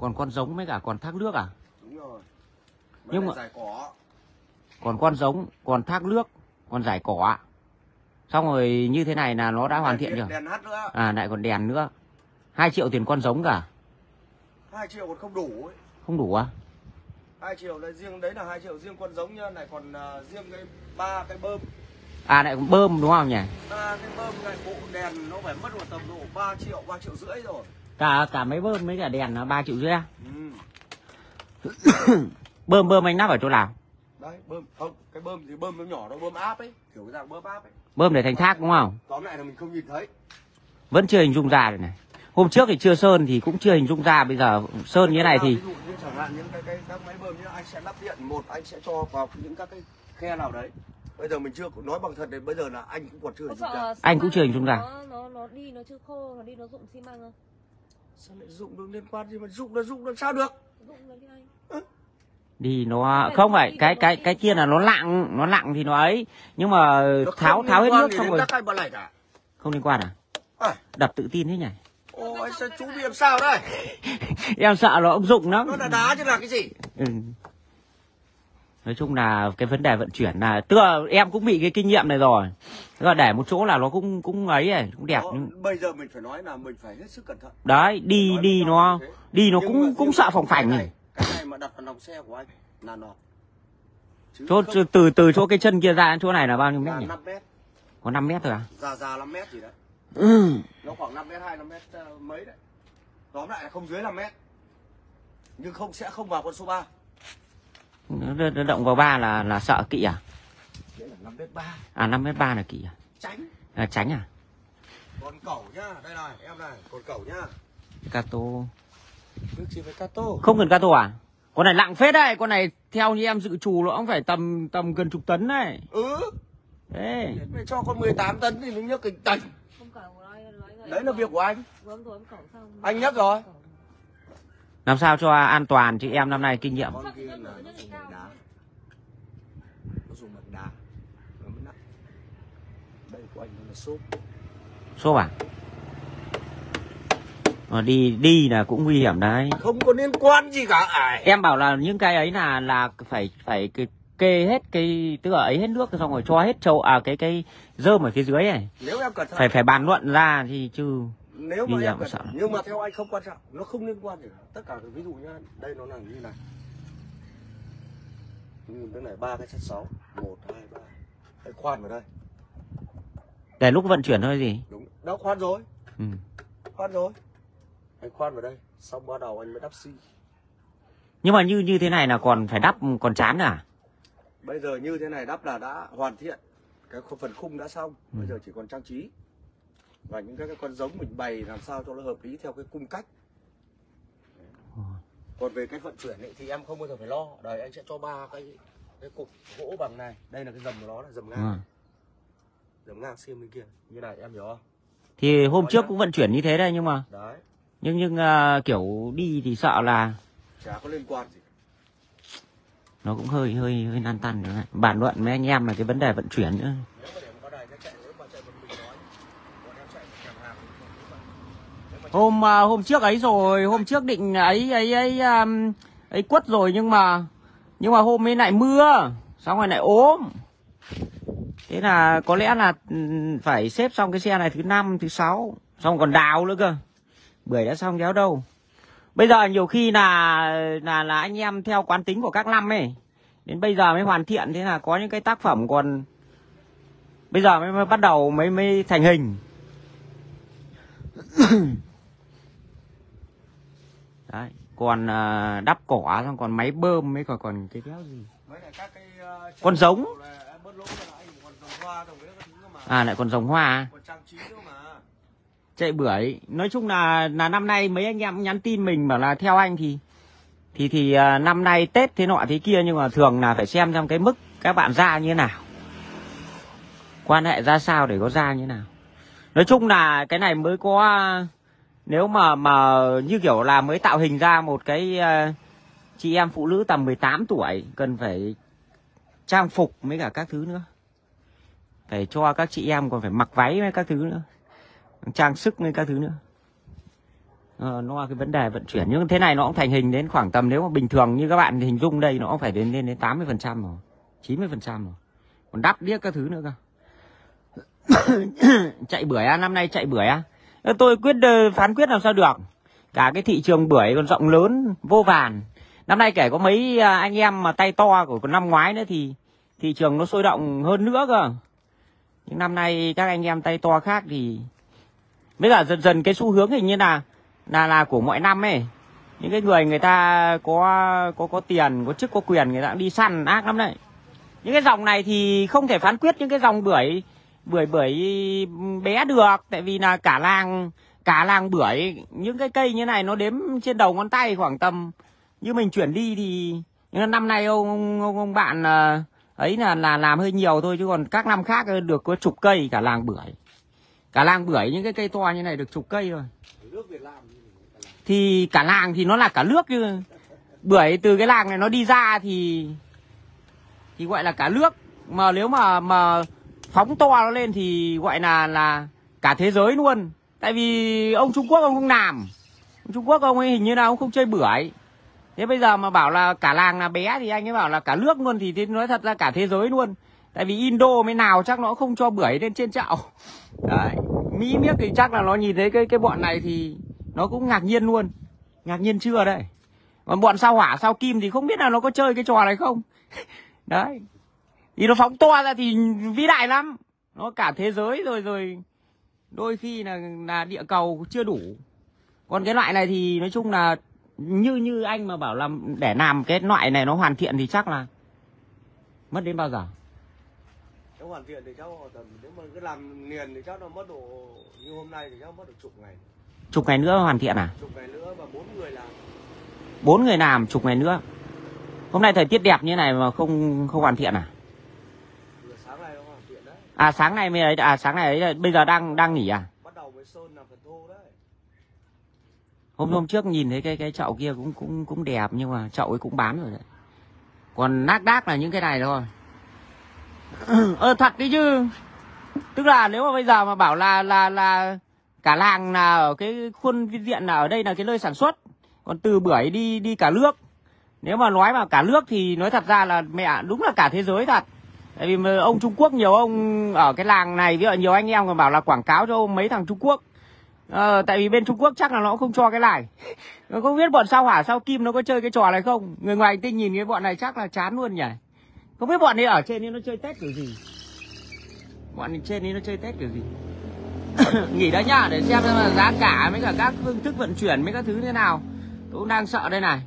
còn con giống với cả còn thác nước à? Đúng rồi. Nhưng nhưng mà- giải cỏ. còn con giống còn thác nước còn giải cỏ xong rồi như thế này là nó đã hoàn thiện chưa? đèn hát nữa. À lại còn đèn nữa. 2 triệu tiền con giống cả. Hai triệu còn không đủ ấy. Không đủ à? 2 triệu là riêng đấy là 2 triệu riêng con giống nhá này còn à, riêng cái ba cái bơm. À lại còn bơm đúng không nhỉ? Ba cái bơm này bộ đèn nó phải mất một tầm độ 3 triệu 3 triệu rưỡi rồi cả cả mấy bơm mấy cả đèn là 3 triệu rưỡi à? ừ. bơm bơm anh nắp ở chỗ nào? Đấy bơm không cái bơm thì bơm nó nhỏ nó bơm áp ấy. Kiểu cái dạng bơm áp ấy. Bơm để thành thác đúng không? Tóm lại là mình không nhìn thấy. Vẫn chưa hình dung ra được này. Hôm trước thì chưa sơn thì cũng chưa hình dung ra. Bây giờ sơn như thế này thì ví dụ như chẳng hạn những cái cái các máy bơm như anh sẽ lắp điện một anh sẽ cho vào những các cái khe nào đấy. Bây giờ mình chưa nói bằng thật đến bây giờ là anh cũng còn chưa hình dung ra. Anh cũng chưa hình dung ra. Nó, nó, nó đi nó chưa khô, nó đi nó rụng xi măng không? Sao lại dụng được liên quan gì mà dụng là dụng làm sao được? Đi anh. đi nó không phải cái cái cái kia là nó lặng nó lặng thì nó ấy. Nhưng mà Nó tháo tháo hết nước xong rồi cả không liên quan à? À, đập tự tin thế nhỉ? Ô anh sẽ chú bị làm sao đây? Em sợ nó ông dụng lắm. Nó là đá chứ là cái gì? Ừ. nói chung là cái vấn đề vận chuyển là tức là em cũng bị cái kinh nghiệm này rồi. Tức là để một chỗ là nó cũng cũng ấy ấy, cũng đẹp. Đó, nhưng bây giờ mình phải nói là mình phải hết sức cẩn thận. Đấy đi đi nó đi nó Nhưng cũng cũng sợ phòng phành này. này cái này mà đặt vào lòng xe của anh là nó. Chỗ không từ từ chỗ cái chân kia ra đến chỗ này là bao nhiêu mét nhỉ? 5 mét. Có 5 mét thôi à? Già già 5 mét gì đấy. Ừ. nó khoảng 5 mét 2 5 mét ờ, mấy đấy. Tóm lại là không dưới 5 mét. Nhưng không sẽ không vào con số 3 nó, nó động vào ba là là sợ kỵ à? Đấy là 5 mét 3 à 5 mét ba là kỵ à? tránh. À tránh à? Còn cẩu nhá đây này em này còn cẩu nhá. Cato. Nước với cato. Không cần Cato à? Con này nặng phết đấy con này theo như em dự trù nó cũng phải tầm tầm gần chục tấn đấy. Ừ. Đấy mày cho con 18 tấn thì nó nhấc kình tành. Đấy là việc của anh. Vâng cẩu xong. Anh nhắc rồi. làm sao cho an toàn chứ em năm nay kinh nghiệm con kia là nó dùng bằng đá nó dùng bằng đá nó mới nặng đây của anh là xốp số à? Mà đi đi là cũng nguy hiểm đấy. Không có liên quan gì cả. À, em bảo là những cái ấy là là phải phải cái kê hết cái tức là ấy hết nước xong rồi cho hết châu à cái cái rơm ở phía dưới này nếu em cẩn thận phải phải bàn luận ra thì chứ nếu mà em cẩn sợ. thận nhưng mà theo anh không quan trọng nó không liên quan gì cả. Tất cả ví dụ nhá đây nó là như này. Như cái này ba cái chất sáu. Một hai ba. Đấy, khoan vào đây để lúc vận chuyển thôi gì? Đúng. Đó khoan rồi. Ừ. khoan rồi. Anh khoan vào đây. Xong bắt đầu anh mới đắp xi. Nhưng mà như như thế này là còn phải đắp còn chán à? Bây giờ như thế này đắp là đã hoàn thiện. Cái phần khung đã xong. Ừ. bây giờ chỉ còn trang trí. Và những các cái con giống mình bày làm sao cho nó hợp lý theo cái cung cách. Ừ. còn về cái vận chuyển ấy, thì em không bao giờ phải lo. Đây anh sẽ cho ba cái cái cục gỗ bằng này. Đây là cái dầm của nó là dầm ngang. Ừ. dầm ngang xiêm bên kia. Như này em hiểu không? Thì hôm trước cũng vận chuyển như thế đây nhưng mà đấy. nhưng nhưng à, kiểu đi thì sợ là chả có liên quan gì. nó cũng hơi hơi hơi nan tăn nữa bàn luận với anh em là cái vấn đề vận chuyển nữa. Nói hôm à, hôm trước ấy rồi hôm trước định ấy ấy ấy um, ấy quất rồi nhưng mà nhưng mà hôm ấy lại mưa xong rồi lại ốm thế là có lẽ là ừm, phải xếp xong cái xe này thứ năm thứ sáu xong còn đào nữa cơ. Bưởi đã xong kéo đâu. Bây giờ nhiều khi là là là anh em theo quán tính của các năm ấy đến bây giờ mới hoàn thiện thế là có những cái tác phẩm còn bây giờ mới, mới bắt đầu mới mới thành hình. Đấy còn à, đắp cỏ xong còn máy bơm mới còn còn cái kéo gì. Mấy lại các cái ờ, Con giống. là à lại còn rồng hoa à? chạy bưởi. Nói chung là là năm nay mấy anh em cũng nhắn tin mình bảo là theo anh thì thì thì à, năm nay tết thế nọ thế kia nhưng mà thường là phải xem trong cái mức các bạn ra như thế nào. Quan hệ ra sao để có ra như thế nào. Nói chung là cái này mới có à, nếu mà mà như kiểu là mới tạo hình ra một cái chị em phụ nữ tầm 18 tuổi cần phải trang phục với cả các thứ nữa phải cho các chị em còn phải mặc váy với các thứ nữa. Trang sức với các thứ nữa. À, nó là cái vấn đề vận chuyển. Nhưng thế này nó cũng thành hình đến khoảng tầm nếu mà bình thường như các bạn hình dung đây nó cũng phải đến lên đến 80 phần trăm rồi. 90 phần trăm rồi. Còn đắp điếc các thứ nữa cơ. Chạy bưởi à năm nay chạy bưởi à tôi quyết ờ, phán quyết làm sao được. Cả cái thị trường bưởi còn rộng lớn vô vàn. Năm nay kể có mấy ờ, anh em mà tay to của năm ngoái nữa thì thị trường nó sôi động hơn nữa cơ nhưng năm nay các anh em tay to khác thì mới cả dần dần cái xu hướng hình như là là là của mọi năm ấy. Những cái người người ta có có có tiền có chức có quyền người ta cũng đi săn ác lắm đấy. Những cái dòng này thì không thể phán quyết những cái dòng bưởi bưởi bưởi bé được. Tại vì là cả làng cả làng bưởi những cái cây như này nó đếm trên đầu ngón tay khoảng tầm như mình chuyển đi thì nhưng năm nay ông ông, ông bạn ờ, ấy là là làm hơi nhiều thôi, chứ còn các năm khác ờ, được có chục cây, cả làng bưởi. Cả làng bưởi, những cái cây to như này được chục cây rồi thì cả làng thì nó là cả nước chứ. Bưởi từ cái làng này nó đi ra thì thì gọi là cả nước. Mà nếu mà mà phóng to nó lên thì gọi là là cả thế giới luôn. Tại vì ông Trung Quốc, ông không làm. Ông Trung Quốc, ông ấy hình như là ông không chơi bưởi thế bây giờ mà bảo là cả làng là bé thì anh ấy bảo là cả nước luôn thì, thì nói thật ra cả thế giới luôn. Tại vì Indo mới nào chắc nó không cho bưởi lên trên chậu. đấy. Mỹ biết thì chắc là nó nhìn thấy cái cái bọn này thì nó cũng ngạc nhiên luôn. Ngạc nhiên chưa đây? Còn bọn sao hỏa sao kim thì không biết là nó có chơi cái trò này không? Đấy. Thì nó phóng to ra thì vĩ đại lắm. Nó cả thế giới rồi rồi đôi khi là là địa cầu chưa đủ. Còn cái loại này thì nói chung là như như anh mà bảo làm để làm cái loại này nó hoàn thiện thì chắc là mất đến bao giờ? Nếu hoàn thiện thì chắc tầm nếu mà cứ làm liền thì chắc nó mất độ như hôm nay thì chắc mất được chục ngày. Chục ngày nữa hoàn thiện à? Chục ngày nữa và bốn người làm. Bốn người làm chục ngày nữa. Hôm nay thời tiết đẹp như này mà không không hoàn thiện à? Sáng nay nó hoàn thiện đấy. À sáng nay mới ấy à sáng này ấy bây giờ đang đang nghỉ à? Bắt đầu với sơn làm phần thô đấy hôm hôm trước nhìn thấy cái cái chậu kia cũng cũng cũng đẹp nhưng mà chậu ấy cũng bán rồi đấy. Còn nát đác là những cái này thôi. Ờ thật đấy chứ. Tức là nếu mà bây giờ mà bảo là là là cả làng là ở cái khuôn viên diện là ở đây là cái nơi sản xuất, còn từ bưởi đi đi cả nước. Nếu mà nói mà cả nước thì nói thật ra là mẹ, đúng là cả thế giới thật. Tại vì ông Trung Quốc, nhiều ông ở cái làng này với nhiều anh em còn bảo là quảng cáo cho mấy thằng Trung Quốc. Ờ, tại vì bên Trung Quốc chắc là nó cũng không cho cái này nó không biết bọn sao hỏa sao kim nó có chơi cái trò này không? Người ngoài tinh nhìn cái bọn này chắc là chán luôn nhỉ? Không biết bọn ấy ở trên ấy nó chơi tết kiểu gì? Bọn trên ấy nó chơi tết kiểu gì? Nghỉ đã nhá để xem xem là giá cả với cả các phương thức vận chuyển với các thứ thế nào. Tôi cũng đang sợ đây này.